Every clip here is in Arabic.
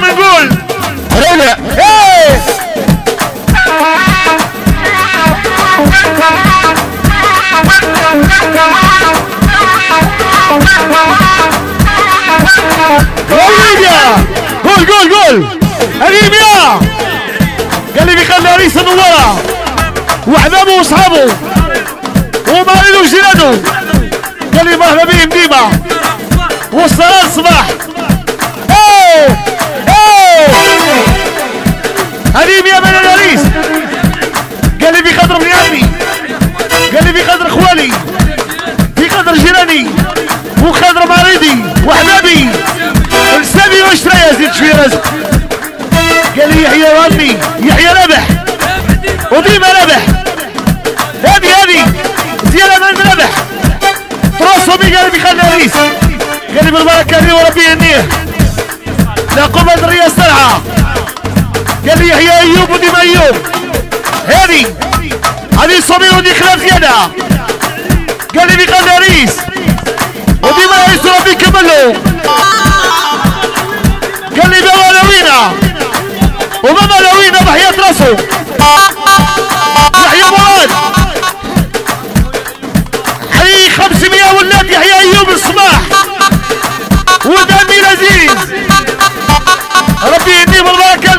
لازم نقول رجع إيه وليديا قول قول قول. انيميا قال لي بيخلي عريس من ورا. واحبابه واصحابه ومالي وجيرانه قال لي مرحبا بهم شوية رزق قال لي يحيى وامي يحيى ربح. وديما ربح. هذه هذه. زيادة من ربح. تراصوا بي قال لي بيخلي عريس قال لي بالبركة لي وربي يهنيه لا قوة الريا السرعة. قال لي يحيى أيوب وديما أيوب. هذه. هذه صميم ودي خلاف زيادة. قال لي بيخلي عريس وديما عريس ربي كمله وماما لوينا بحياة راسه. يحيى مراد حي 500 ولاد يحيى أيوب الصباح. ودمي لذيذ. ربي يديم البركة.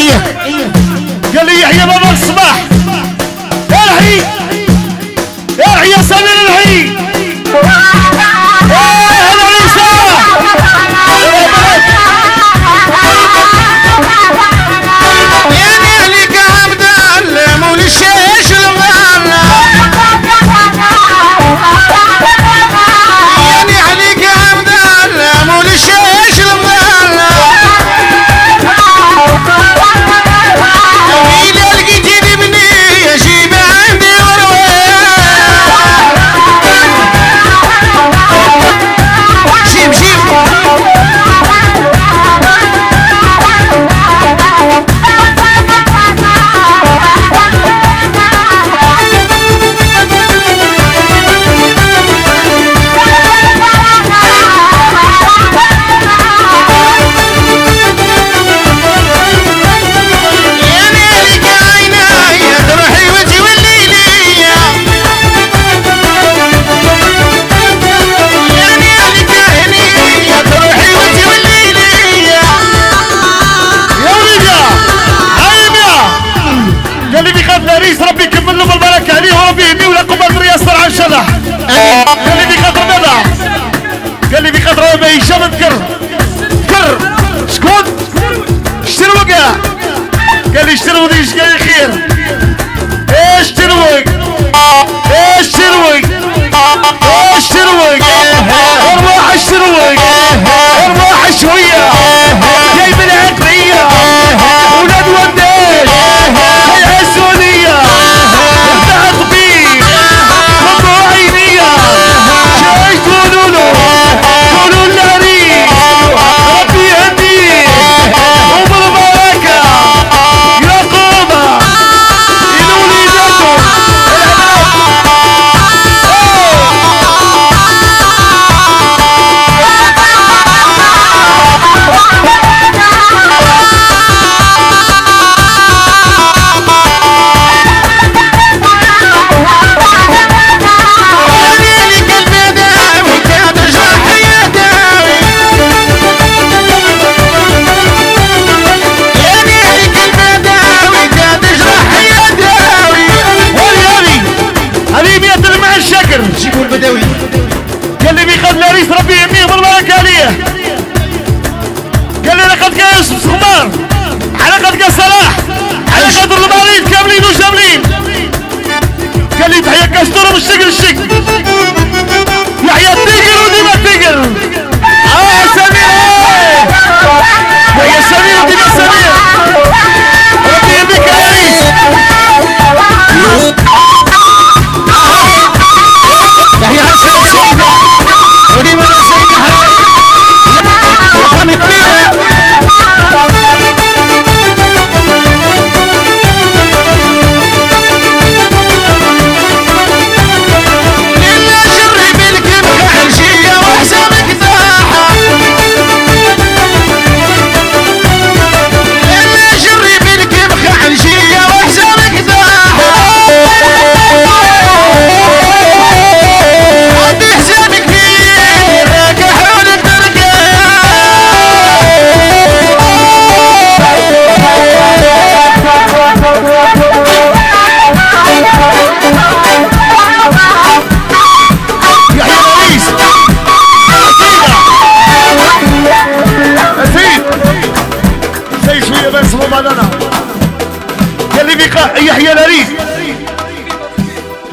الشرقيه قال لي يا بابا الصباح. eshtiruvni eshitgan keyin eshtirvoy Estouramos, chega, chega.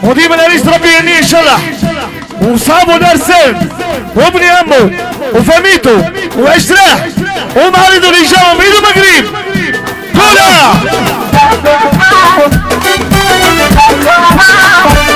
O Mudim na lista da Bia Inshallah. O Sabo Darsen. O Briambo. O Famito. O Estré. O marido de João Miro Magrib. Cura! lá.